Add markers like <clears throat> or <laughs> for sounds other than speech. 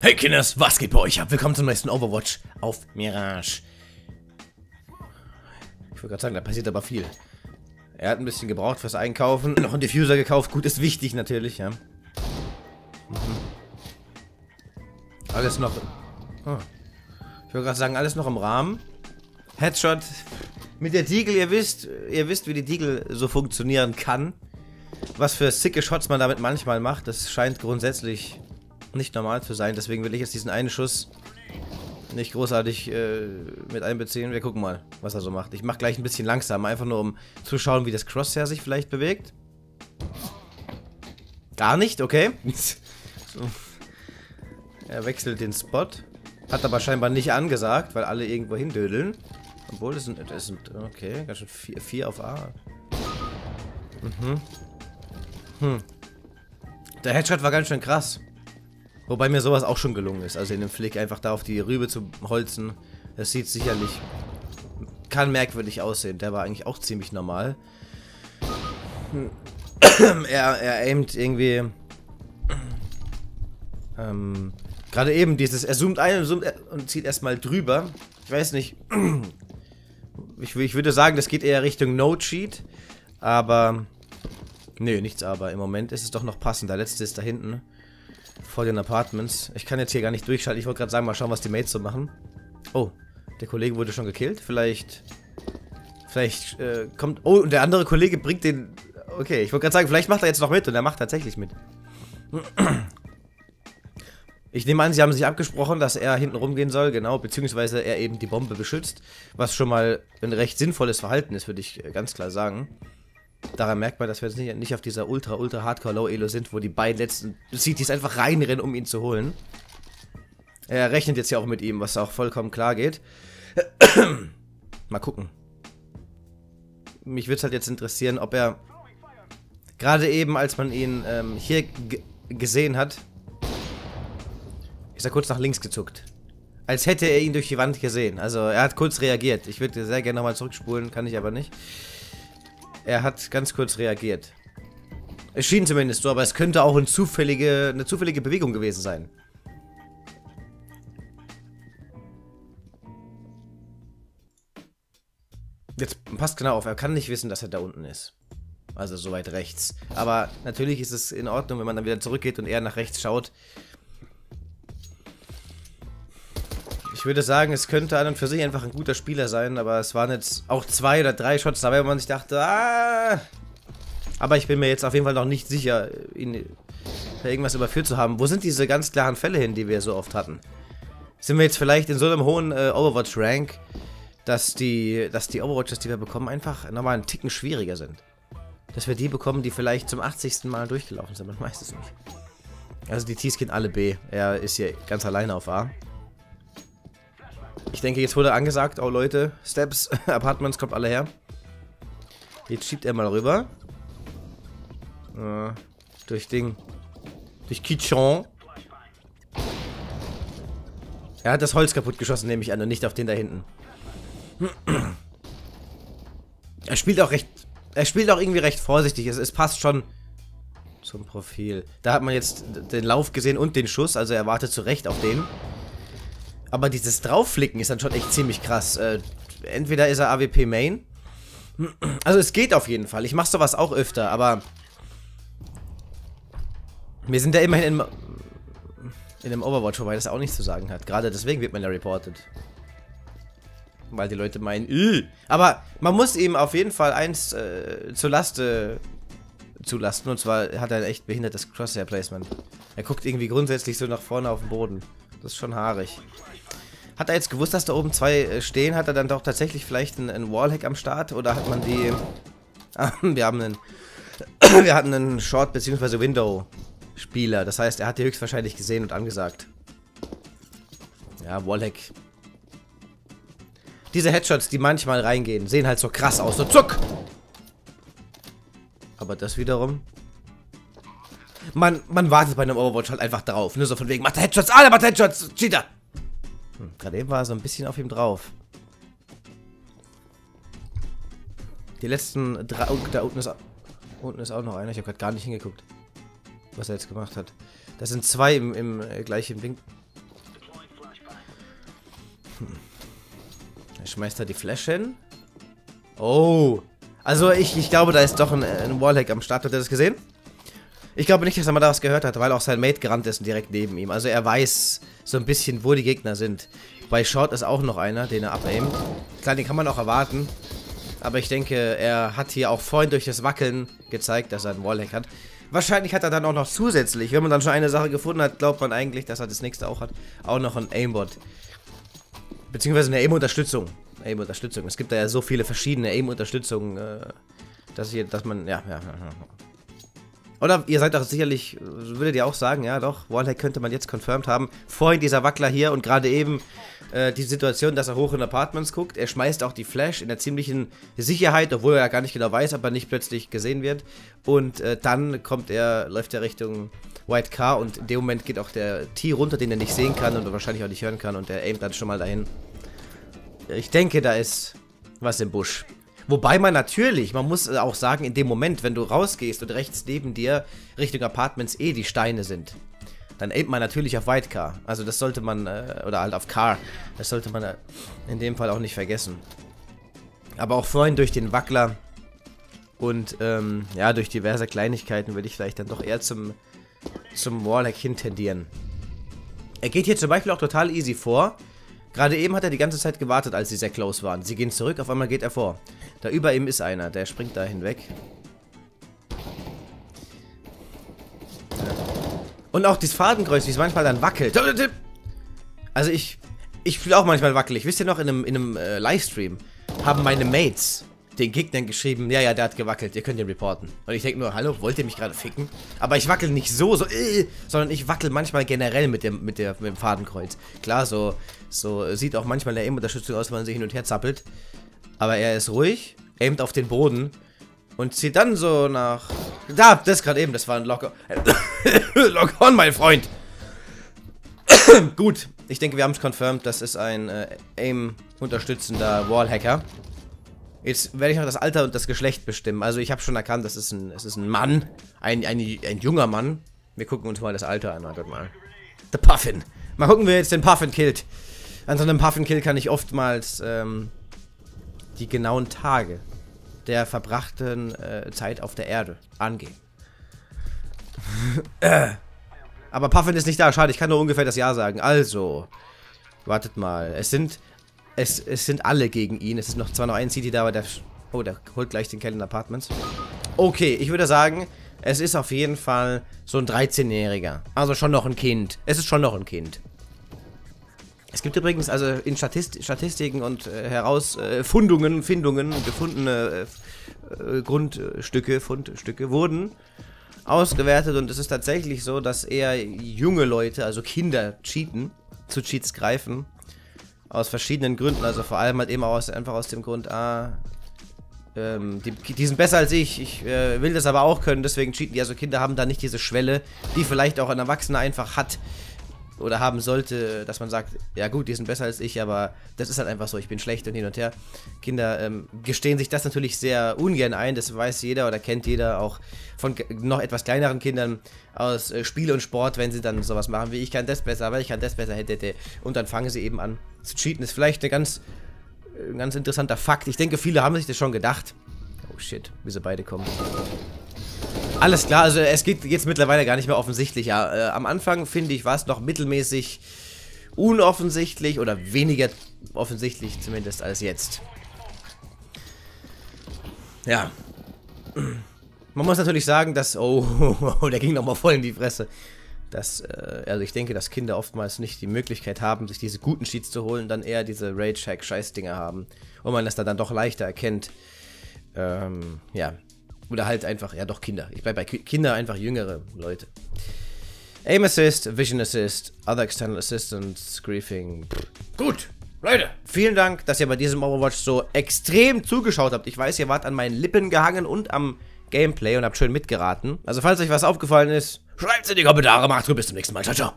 Hey Kinders, was geht bei euch ab? Willkommen zum nächsten Overwatch auf Mirage. Ich wollte gerade sagen, da passiert aber viel. Er hat ein bisschen gebraucht fürs Einkaufen. Noch einen Diffuser gekauft. Gut, ist wichtig natürlich, ja. Mhm. Alles noch... Oh. Ich wollte gerade sagen, alles noch im Rahmen. Headshot mit der Deagle, ihr wisst, ihr wisst, wie die Deagle so funktionieren kann. Was für sicke Shots man damit manchmal macht, das scheint grundsätzlich nicht normal zu sein. Deswegen will ich jetzt diesen einen Schuss nicht großartig äh, mit einbeziehen. Wir gucken mal, was er so macht. Ich mache gleich ein bisschen langsam, einfach nur um zu schauen, wie das Crosshair sich vielleicht bewegt. Gar nicht, okay. <laughs> so. Er wechselt den Spot. Hat aber scheinbar nicht angesagt, weil alle irgendwo hindödeln. Obwohl, das sind, das sind okay, ganz schön 4 auf A. Mhm. Hm. Der Headshot war ganz schön krass. Wobei mir sowas auch schon gelungen ist. Also in dem Flick einfach da auf die Rübe zu holzen. Das sieht sicherlich... Kann merkwürdig aussehen. Der war eigentlich auch ziemlich normal. er, er aimt irgendwie... Ähm, Gerade eben dieses... Er zoomt ein und, zoomt und zieht erstmal drüber. Ich weiß nicht... Ich, ich würde sagen, das geht eher Richtung No-Cheat. Aber... Nö, nichts aber. Im Moment ist es doch noch passend. Der letzte ist da hinten. Vor den Apartments. Ich kann jetzt hier gar nicht durchschalten. Ich wollte gerade sagen, mal schauen, was die Mates so machen. Oh, der Kollege wurde schon gekillt. Vielleicht... Vielleicht äh, kommt... Oh, und der andere Kollege bringt den... Okay, ich wollte gerade sagen, vielleicht macht er jetzt noch mit. Und er macht tatsächlich mit. Ich nehme an, sie haben sich abgesprochen, dass er hinten rumgehen soll, genau, beziehungsweise er eben die Bombe beschützt, was schon mal ein recht sinnvolles Verhalten ist, würde ich ganz klar sagen. Daran merkt man, dass wir jetzt nicht, nicht auf dieser ultra, ultra hardcore Low Elo sind, wo die beiden letzten CTs einfach reinrennen, um ihn zu holen. Er rechnet jetzt ja auch mit ihm, was auch vollkommen klar geht. Mal gucken. Mich würde es halt jetzt interessieren, ob er gerade eben, als man ihn ähm, hier gesehen hat, ist er kurz nach links gezuckt. Als hätte er ihn durch die Wand gesehen. Also er hat kurz reagiert. Ich würde sehr gerne nochmal zurückspulen, kann ich aber nicht. Er hat ganz kurz reagiert. Es schien zumindest so, aber es könnte auch eine zufällige, eine zufällige Bewegung gewesen sein. Jetzt passt genau auf, er kann nicht wissen, dass er da unten ist. Also so weit rechts. Aber natürlich ist es in Ordnung, wenn man dann wieder zurückgeht und er nach rechts schaut. Ich würde sagen, es könnte an und für sich einfach ein guter Spieler sein, aber es waren jetzt auch zwei oder drei Shots dabei, wo man sich dachte, ah. Aber ich bin mir jetzt auf jeden Fall noch nicht sicher, ihn irgendwas überführt zu haben. Wo sind diese ganz klaren Fälle hin, die wir so oft hatten? Sind wir jetzt vielleicht in so einem hohen äh, Overwatch-Rank, dass die, dass die Overwatches, die wir bekommen, einfach nochmal einen Ticken schwieriger sind? Dass wir die bekommen, die vielleicht zum 80. Mal durchgelaufen sind, man weiß es nicht. Also die Tees gehen alle B. Er ist hier ganz alleine auf A. Ich denke, jetzt wurde angesagt, oh Leute, Steps, <laughs> Apartments, kommt alle her. Jetzt schiebt er mal rüber. Äh, durch Ding. Durch Kitchen. Er hat das Holz kaputt geschossen, nehme ich an, und nicht auf den da hinten. <clears throat> Er spielt auch recht... Er spielt auch irgendwie recht vorsichtig. Es, es passt schon zum Profil. Da hat man jetzt den Lauf gesehen und den Schuss, also er wartet zu Recht auf den. Aber dieses Draufflicken ist dann schon echt ziemlich krass. Äh, entweder ist er AWP Main. Also es geht auf jeden Fall. Ich mache sowas auch öfter, aber... Wir sind ja immerhin in, in einem Overwatch, wobei das auch nichts zu sagen hat. Gerade deswegen wird man ja reported. Weil die Leute meinen, Ih! aber man muss ihm auf jeden Fall eins äh, zur Laste zulasten. Und zwar hat er ein echt behindertes Crosshair-Placement. Er guckt irgendwie grundsätzlich so nach vorne auf den Boden. Das ist schon haarig. Hat er jetzt gewusst, dass da oben zwei äh, stehen? Hat er dann doch tatsächlich vielleicht einen, einen Wallhack am Start? Oder hat man die... <laughs> Ah, wir haben einen... <clears throat> wir hatten einen Short- bzw. Window-Spieler. Das heißt, er hat die höchstwahrscheinlich gesehen und angesagt. Ja, Wallhack. Diese Headshots, die manchmal reingehen, sehen halt so krass aus. So zuck! Aber das wiederum... Man, man wartet bei einem Overwatch halt einfach drauf. Nur so von wegen, macht Headshots, alle macht Headshots, Cheater! Hm, Gerade eben war er so ein bisschen auf ihm drauf. Die letzten drei... Oh, da unten ist, unten ist auch noch einer. Ich habe gerade gar nicht hingeguckt, was er jetzt gemacht hat. Das sind zwei im, im äh, gleichen Wink Er schmeißt da die Flash hin. Oh. Also ich, ich glaube, da ist doch ein, ein Wallhack am Start. Hat er das gesehen? Ich glaube nicht, dass er mal da was gehört hat, weil auch sein Mate gerannt ist und direkt neben ihm. Also er weiß so ein bisschen, wo die Gegner sind. Bei Short ist auch noch einer, den er abaimt. Klar, den kann man auch erwarten. Aber ich denke, er hat hier auch vorhin durch das Wackeln gezeigt, dass er einen Wallhack hat. Wahrscheinlich hat er dann auch noch zusätzlich, wenn man dann schon eine Sache gefunden hat, glaubt man eigentlich, dass er das nächste auch hat, auch noch ein Aimbot. Beziehungsweise eine Aim-Unterstützung. Aim-Unterstützung. Es gibt da ja so viele verschiedene Aim-Unterstützungen, äh, dass, dass man, ja, ja, ja. Oder ihr seid doch sicherlich, würdet ihr auch sagen, ja doch, Wallhack könnte man jetzt confirmed haben. Vorhin dieser Wackler hier und gerade eben äh, die Situation, dass er hoch in Apartments guckt. Er schmeißt auch die Flash in der ziemlichen Sicherheit, obwohl er ja gar nicht genau weiß, ob er nicht plötzlich gesehen wird. Und äh, dann kommt er, läuft er Richtung White Car und in dem Moment geht auch der T runter, den er nicht sehen kann und wahrscheinlich auch nicht hören kann und er aimt dann schon mal dahin. Ich denke, da ist was im Busch. Wobei man natürlich, man muss auch sagen, in dem Moment, wenn du rausgehst und rechts neben dir Richtung Apartments eh die Steine sind, dann aimt man natürlich auf White Car. Also das sollte man, äh, oder halt auf Car, das sollte man äh, in dem Fall auch nicht vergessen. Aber auch vorhin durch den Wackler und ähm, ja, durch diverse Kleinigkeiten würde ich vielleicht dann doch eher zum, zum Warlock hin tendieren. Er geht hier zum Beispiel auch total easy vor. Gerade eben hat er die ganze Zeit gewartet, als sie sehr close waren. Sie gehen zurück, auf einmal geht er vor. Da über ihm ist einer, der springt da hinweg. Und auch das Fadenkreuz, wie es manchmal dann wackelt. Also ich, ich fühle auch manchmal wackelig. Wisst ihr noch, in einem, in einem äh, Livestream haben meine Mates den Gegnern geschrieben, ja, ja, der hat gewackelt, ihr könnt ihn reporten. Und ich denke nur, hallo, wollt ihr mich gerade ficken? Aber ich wackel nicht so, so, äh, sondern ich wackel manchmal generell mit dem, mit, der, mit dem Fadenkreuz. Klar, so, so sieht auch manchmal der Aim-Unterstützung aus, wenn man sich hin und her zappelt. Aber er ist ruhig, aimt auf den Boden und zieht dann so nach... Da, das gerade eben, das war ein Locker... <coughs> Lock on, mein Freund! <coughs> Gut, ich denke, wir haben es confirmed, das ist ein äh, Aim-unterstützender Wallhacker. Jetzt werde ich noch das Alter und das Geschlecht bestimmen. Also ich habe schon erkannt, das ist ein, es ist ein Mann, ein, ein, ein junger Mann. Wir gucken uns mal das Alter an, wartet mal. The Puffin. Mal gucken, wer jetzt den Puffin killt. An so einem Puffin-Kill kann ich oftmals ähm, die genauen Tage der verbrachten äh, Zeit auf der Erde angeben. <laughs> Aber Puffin ist nicht da, schade, ich kann nur ungefähr das Jahr sagen. Also, wartet mal. Es sind es, es sind alle gegen ihn. Es ist noch zwar noch ein City da, aber der... Oh, der holt gleich den Kellen Apartments. Okay, ich würde sagen, es ist auf jeden Fall so ein 13-Jähriger. Also schon noch ein Kind. Es ist schon noch ein Kind. Es gibt übrigens also in Statist Statistiken und äh, Herausfundungen, äh, Findungen, gefundene äh, äh, Grundstücke, Fundstücke wurden ausgewertet und es ist tatsächlich so, dass eher junge Leute, also Kinder, cheaten, zu Cheats greifen aus verschiedenen Gründen, also vor allem halt eben aus, einfach aus dem Grund, ah, ähm, die, die, sind besser als ich, ich äh, will das aber auch können, deswegen cheaten die. Also Kinder haben da nicht diese Schwelle, die vielleicht auch ein Erwachsener einfach hat oder haben sollte, dass man sagt, ja gut, die sind besser als ich, aber das ist halt einfach so, ich bin schlecht und hin und her. Kinder ähm, gestehen sich das natürlich sehr ungern ein, das weiß jeder oder kennt jeder auch von noch etwas kleineren Kindern aus äh, Spiel und Sport, wenn sie dann sowas machen wie ich kann das besser, aber ich kann das besser, hätte und dann fangen sie eben an zu cheaten. Ist vielleicht ein ganz, ein äh, ganz interessanter Fakt. Ich denke, viele haben sich das schon gedacht. Oh shit, wie sie beide kommen. Alles klar, also es geht jetzt mittlerweile gar nicht mehr offensichtlich. Äh, am Anfang, finde ich, war es noch mittelmäßig unoffensichtlich oder weniger offensichtlich zumindest als jetzt. Ja. Man muss natürlich sagen, dass... Oh, <laughs> der ging nochmal voll in die Fresse. Dass, äh, also ich denke, dass Kinder oftmals nicht die Möglichkeit haben, sich diese guten Sheets zu holen, dann eher diese Rage-Hack-Scheißdinger haben. Und man das dann doch leichter erkennt. Ähm, ja. Oder halt einfach, ja doch Kinder. Ich bleibe bei Ki Kinder einfach jüngere Leute. Aim Assist, Vision Assist, Other External Assistance, Griefing. Gut, Leute, vielen Dank, dass ihr bei diesem Overwatch so extrem zugeschaut habt. Ich weiß, ihr wart an meinen Lippen gehangen und am Gameplay und habt schön mitgeraten. Also falls euch was aufgefallen ist, schreibt es in die Kommentare. Macht's gut, bis zum nächsten Mal. Ciao, ciao.